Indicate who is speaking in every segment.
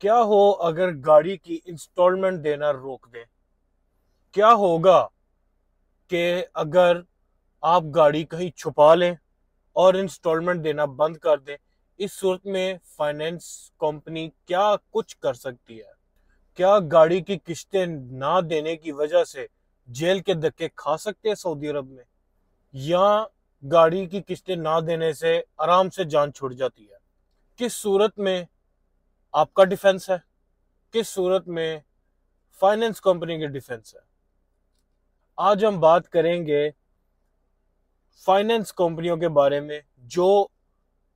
Speaker 1: क्या हो अगर गाड़ी की इंस्टॉलमेंट देना रोक दें? क्या होगा कि अगर आप गाड़ी कहीं छुपा लें और इंस्टॉलमेंट देना बंद कर दें, इस सूरत में फाइनेंस कंपनी क्या कुछ कर सकती है? क्या गाड़ी की किश्तें ना देने की वजह से जेल के धक्के खा सकते हैं सऊदी अरब में? या गाड़ी की किश्तें ना देने से आराम से जान छुट जाती है? किस सूरत में आपका डिफेंस है, किस सूरत में फाइनेंस कंपनी की डिफेंस है। आज हम बात करेंगे फाइनेंस कंपनियों के बारे में, जो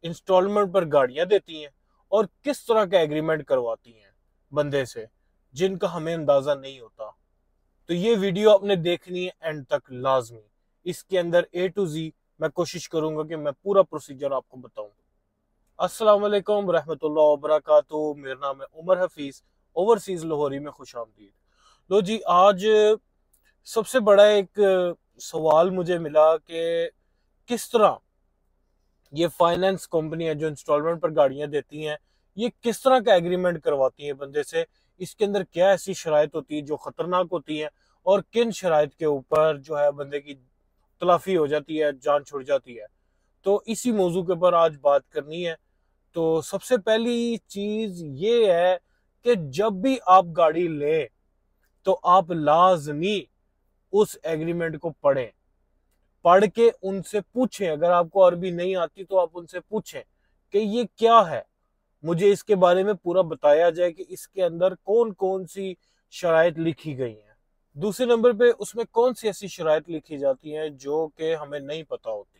Speaker 1: इंस्टॉलमेंट पर गाड़ियाँ देती हैं और किस तरह का एग्रीमेंट करवाती हैं बंदे से, जिनका हमें अंदाज़ा नहीं होता। तो ये वीडियो आपने देखनी है एंड तक, लाजमी। इसके अंदर ए टू जी मैं कोशिश करूँगा कि मैं पूरा प्रोसीजर आपको बताऊँ। अस्सलाम वालेकुम रहमतुल्लाह मेरा नाम है उमर हफीज, ओवरसीज लाहौरी में खुश आमदीद। लो जी, आज सबसे बड़ा एक सवाल मुझे मिला कि किस तरह ये फाइनेंस कंपनियाँ जो इंस्टॉलमेंट पर गाड़ियाँ देती हैं, ये किस तरह का एग्रीमेंट करवाती हैं बंदे से? इसके अंदर क्या ऐसी शराइत होती है जो खतरनाक होती है और किन शराइत के ऊपर जो है बंदे की तलाफी हो जाती है, जान छुड़ जाती है? तो इसी मौजू के ऊपर आज बात करनी है। तो सबसे पहली चीज़ ये है कि जब भी आप गाड़ी लें तो आप लाजमी उस एग्रीमेंट को पढ़ें। पढ़ के उनसे पूछें। अगर आपको अरबी नहीं आती तो आप उनसे पूछें कि ये क्या है? मुझे इसके बारे में पूरा बताया जाए कि इसके अंदर कौन कौन सी शराइत लिखी गई हैं। दूसरे नंबर पे उसमें कौन सी ऐसी शराइत लिखी जाती हैं जो कि हमें नहीं पता होती?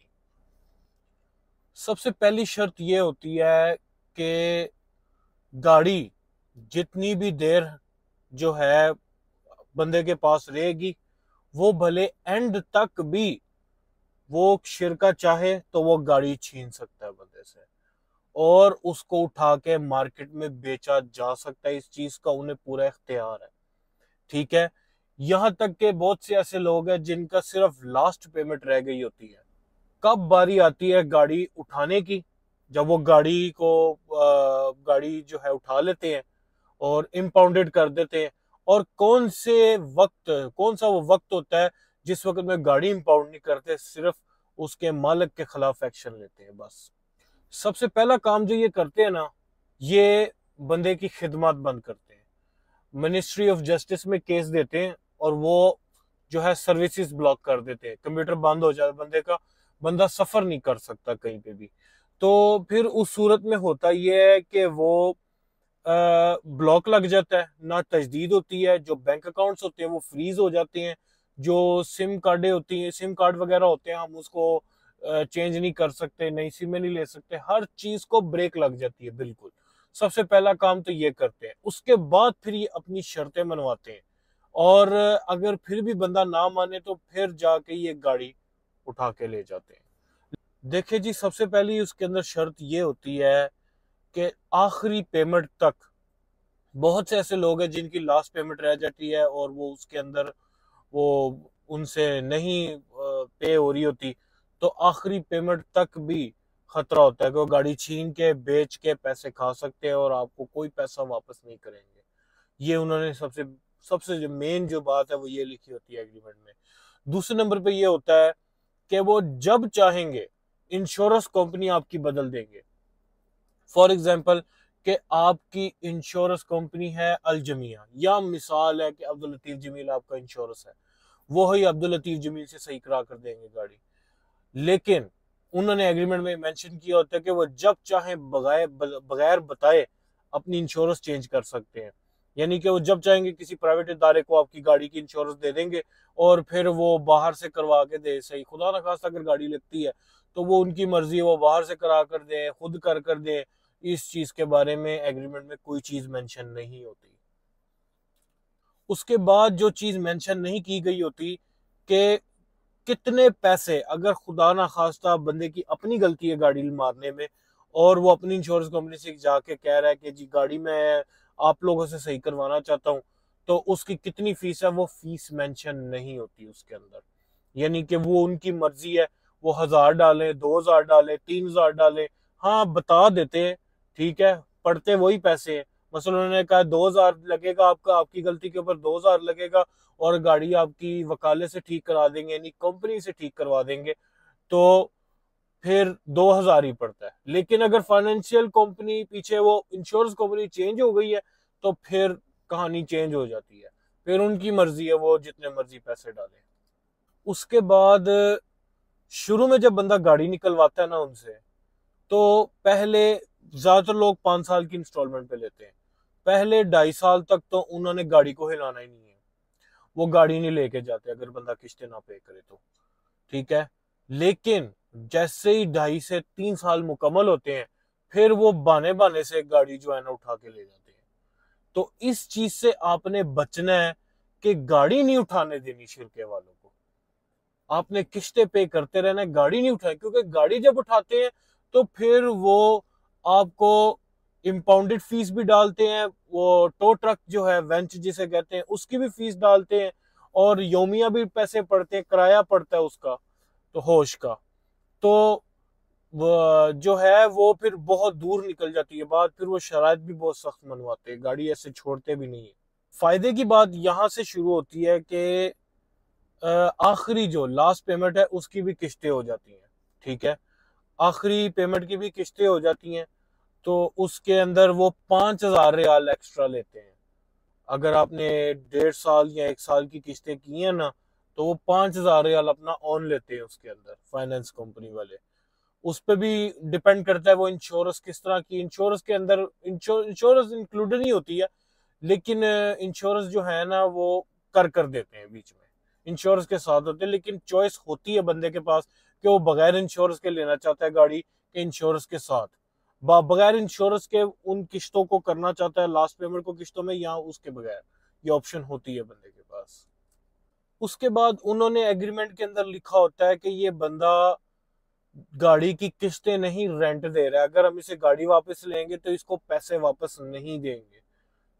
Speaker 1: सबसे पहली शर्त यह होती है कि गाड़ी जितनी भी देर जो है बंदे के पास रहेगी, वो भले एंड तक भी वो शिरका चाहे तो वो गाड़ी छीन सकता है बंदे से। और उसको उठा के मार्केट में बेचा जा सकता है, इस चीज़ का उन्हें पूरा इख्तियार है। ठीक है? यहाँ तक के बहुत से ऐसे लोग हैं जिनका सिर्फ़ लास्ट पेमेंट रह गई होती है। कब बारी आती है गाड़ी उठाने की? जब वो गाड़ी को गाड़ी जो है उठा लेते हैं और इम्पाउंडेड कर देते हैं। और कौन से वक्त, कौन सा वो वक्त होता है जिस वक्त में गाड़ी इम्पाउंड नहीं करते, सिर्फ़ उसके मालिक के खिलाफ एक्शन लेते हैं बस। सबसे पहला काम जो ये करते हैं ना, ये बंदे की खिदमत बंद करते हैं। मिनिस्ट्री ऑफ़ जस्टिस में केस देते हैं और वो जो है सर्विसेज़ ब्लॉक कर देते हैं। कंप्यूटर बंद हो जाता है बंदे का बंदा सफ़र नहीं कर सकता कहीं पे भी। तो फिर उस सूरत में होता यह है कि वो ब्लॉक लग जाता है, ना तजदीद होती है, जो बैंक अकाउंट्स होते हैं वो फ्रीज हो जाते हैं, जो सिम कार्डे होती हैं, सिम कार्ड वगैरह होते हैं, हम उसको चेंज नहीं कर सकते, नई सिम नहीं ले सकते, हर चीज़ को ब्रेक लग जाती है, बिल्कुल। सबसे पहला काम तो ये करते हैं, उसके बाद फिर ये अपनी शर्तें मनवाते हैं। और अगर फिर भी बंदा ना माने तो फिर जाके ये गाड़ी उठा के ले जाते हैं। देखिए जी, सबसे पहली उसके अंदर शर्त ये होती है कि आखिरी पेमेंट तक बहुत से ऐसे लोग हैं जिनकी लास्ट पेमेंट रह जाती है और वो उसके अंदर वो उनसे नहीं पे हो रही होती। तो आखिरी पेमेंट तक भी खतरा होता है कि वो गाड़ी छीन के, बेच के पैसे खा सकते हैं और आपको कोई पैसा वापस नहीं करेंगे। ये उन्होंने सबसे सबसे जो मेन जो बात है वो ये लिखी होती है एग्रीमेंट में। दूसरे नंबर पे ये होता है कि वो जब चाहेंगे इंश्योरेंस कंपनी आपकी बदल देंगे। फॉर एग्ज़ाम्पल कि आपकी इंश्योरेंस कंपनी है अलजमिया, या मिसाल है कि अब्दुल लतीफ जमील आपका इंश्योरेंस है, वो ही अब्दुल लतीफ जमील से सही करा कर देंगे गाड़ी। लेकिन उन्होंने एग्रीमेंट में मेंशन किया होता है कि वो जब चाहे बगैर बगैर बताए अपनी इंश्योरेंस चेंज कर सकते हैं। यानी कि वो जब चाहेंगे किसी प्राइवेट इदारे को आपकी गाड़ी की इंश्योरेंस दे देंगे और फिर वो बाहर से करवा के दे, सही। खुदा न खास अगर गाड़ी लगती है तो वो उनकी मर्ज़ी है, वो बाहर से करा कर दे, खुद कर कर दे, इस चीज़ के बारे में एग्रीमेंट में कोई चीज़ मेंशन नहीं होती। उसके बाद जो चीज़ मेंशन नहीं की गई होती कि कितने पैसे, अगर खुदा ना खास्ता बंदे की अपनी गलती है गाड़ी मारने में और वो अपनी इंश्योरेंस कंपनी से जाके कह रहा है कि जी, गाड़ी मैं आप लोगों से सही करवाना चाहता हूँ तो उसकी कितनी फ़ीस है, वो फ़ीस मेंशन नहीं होती उसके अंदर। यानी कि वो उनकी मर्ज़ी है, वो हज़ार डाले, दो हज़ार डाले, तीन हज़ार डाले। हाँ बता देते हैं, ठीक है, पढ़ते वही पैसे हैं। मसल उन्होंने कहा, दो हज़ार लगेगा आपका, आपकी गलती के ऊपर दो हज़ार लगेगा और गाड़ी आपकी वकाले से ठीक करा देंगे, यानी कंपनी से ठीक करवा देंगे। तो फिर दो हज़ार ही पड़ता है। लेकिन अगर फाइनेंशियल कंपनी पीछे वो इंश्योरेंस कंपनी चेंज हो गई है तो फिर कहानी चेंज हो जाती है। फिर उनकी मर्ज़ी है, वो जितने मर्ज़ी पैसे डाले। उसके बाद शुरू में जब बंदा गाड़ी निकलवाता है ना उनसे तो पहले ज़्यादातर लोग पाँच साल की इंस्टॉलमेंट पे लेते हैं। पहले ढाई साल तक तो उन्होंने गाड़ी को हिलाना ही नहीं है। वो गाड़ी नहीं लेके जाते, अगर बंदा किस्तें ना पे करे तो। ठीक है? लेकिन जैसे ही ढाई से तीन साल मुकम्मल होते हैं, फिर वो बाने बाने से गाड़ी जो है ना उठा के ले जाते हैं। तो इस चीज़ से आपने बचना है कि गाड़ी नहीं उठाने देनी शिरके वालों को। आपने किश्ते पे करते रहना गाड़ी नहीं उठाए, क्योंकि गाड़ी जब उठाते हैं तो फिर वो आपको इम्पाउंडेड फ़ीस भी डालते हैं, वो टो ट्रक जो है वेंच जिसे कहते हैं, उसकी भी फ़ीस डालते हैं, और योमिया भी पैसे पड़ते हैं, किराया पड़ता है उसका तो होश का। तो जो है, वो फिर बहुत दूर निकल जाती है बात, फिर वो शराय भी बहुत सख्त मनवाते हैं, गाड़ी ऐसे छोड़ते भी नहीं है। फ़ायदे की बात यहाँ से शुरू होती है कि आखिरी जो लास्ट पेमेंट है, उसकी भी किस्तें हो जाती हैं, ठीक है? आखिरी पेमेंट की भी किस्तें हो जाती हैं तो उसके अंदर वो पाँच हज़ार रियाल एक्स्ट्रा लेते हैं। अगर आपने डेढ़ साल या एक साल की किस्तें की हैं ना तो वो पाँच हज़ार रियाल अपना ऑन लेते हैं उसके अंदर फाइनेंस कंपनी वाले। उस पर भी डिपेंड करता है वो इंश्योरेंस किस तरह की। इंश्योरेंस के अंदर इंश्योरेंस इंक्लूडेड नहीं होती है, लेकिन इंश्योरेंस जो है ना वो कर कर देते हैं बीच में। इंश्योरेंस के साथ होते हैं, लेकिन चॉइस होती है बंदे के पास कि वो बगैर इंश्योरेंस के लेना चाहता है गाड़ी के इंश्योरेंस के साथ। बगैर इंश्योरेंस के उन किश्तों को करना चाहता है लास्ट पेमेंट को किश्तों में या उसके बगैर। ये ऑप्शन होती है बंदे के पास। उसके बाद उन्होंने एग्रीमेंट के अंदर लिखा होता है कि ये बंदा गाड़ी की किस्तें नहीं रेंट दे रहा है। अगर हम इसे गाड़ी वापस लेंगे तो इसको पैसे वापस नहीं देंगे।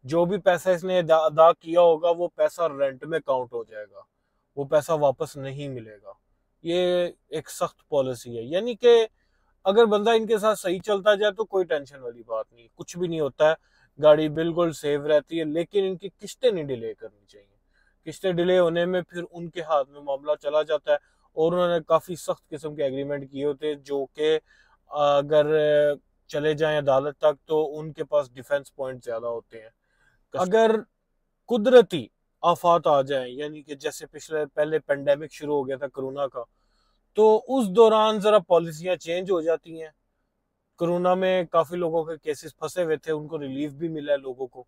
Speaker 1: जो भी पैसा इसने अदा किया होगा, वो पैसा रेंट में काउंट हो जाएगा। वो पैसा वापस नहीं मिलेगा। ये एक सख्त पॉलिसी है। यानी कि अगर बंदा इनके साथ सही चलता जाए तो कोई टेंशन वाली बात नहीं। कुछ भी नहीं होता है। गाड़ी बिल्कुल सेफ़ रहती है, लेकिन इनकी किस्तें नहीं डिले करनी चाहिए। किस्तें डिले होने में फिर उनके हाथ में मामला चला जाता है और उन्होंने काफ़ी सख्त किस्म के एग्रीमेंट किए होते जो कि अगर चले जाएँ अदालत तक तो उनके पास डिफेंस पॉइंट ज़्यादा होते हैं। अगर कुदरती आफात आ जाए यानी कि जैसे पिछले पहले पेंडेमिक शुरू हो गया था कोरोना का तो उस दौरान ज़रा पॉलिसियाँ चेंज हो जाती हैं। कोरोना में काफ़ी लोगों के केसेस फंसे हुए थे उनको रिलीफ भी मिला है लोगों को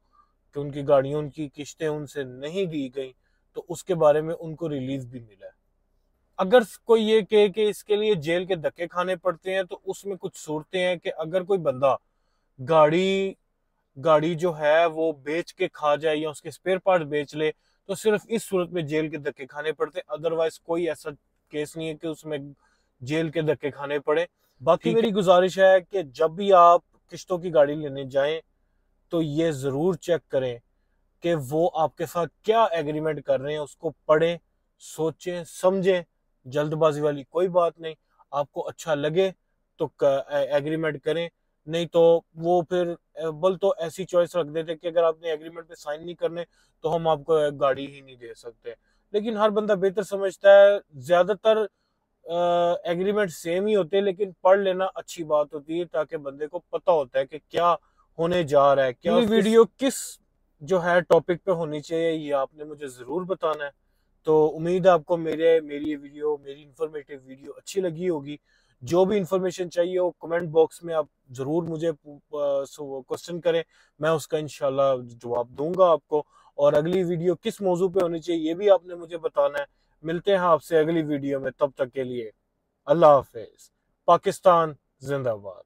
Speaker 1: कि उनकी गाड़ियों उनकी किश्तें उनसे नहीं दी गई। तो उसके बारे में उनको रिलीफ भी मिला है। अगर कोई ये कहे कि इसके लिए जेल के धक्के खाने पड़ते हैं तो उसमें कुछ सूरतें हैं कि अगर कोई बंदा गाड़ी गाड़ी जो है वो बेच के खा जाए या उसके स्पेयर पार्ट बेच ले तो सिर्फ़ इस सूरत में जेल के धक्के खाने पड़ते हैं। अदरवाइज़ कोई ऐसा केस नहीं है कि उसमें जेल के धक्के खाने पड़े। बाकी मेरी गुजारिश है कि जब भी आप किश्तों की गाड़ी लेने जाएँ तो ये ज़रूर चेक करें। कि वो आपके साथ क्या एग्रीमेंट कर रहे हैं उसको पढ़ें सोचें समझें। जल्दबाजी वाली कोई बात नहीं। आपको अच्छा लगे तो एग्रीमेंट करें। नहीं तो वो फिर बल तो ऐसी चॉइस रख देते कि अगर आपने एग्रीमेंट पे साइन नहीं करने तो हम आपको गाड़ी ही नहीं दे सकते। लेकिन हर बंदा बेहतर समझता है। ज़्यादातर एग्रीमेंट सेम ही होते हैं लेकिन पढ़ लेना अच्छी बात होती है ताकि बंदे को पता होता है कि क्या होने जा रहा है क्या वीडियो किस जो है टॉपिक पे होनी चाहिए, ये आपने मुझे ज़रूर बताना है। तो उम्मीद है आपको मेरे, मेरी ये वीडियो मेरी इन्फॉर्मेटिव वीडियो अच्छी लगी होगी। जो भी इंफॉर्मेशन चाहिए हो कमेंट बॉक्स में आप ज़रूर मुझे क्वेश्चन करें। मैं उसका इनशाला जवाब दूँगा आपको। और अगली वीडियो किस मौजू पे होनी चाहिए, ये भी आपने मुझे बताना है। मिलते हैं आपसे अगली वीडियो में, तब तक के लिए, अल्लाह हाफिज। पाकिस्तान, जिंदाबाद।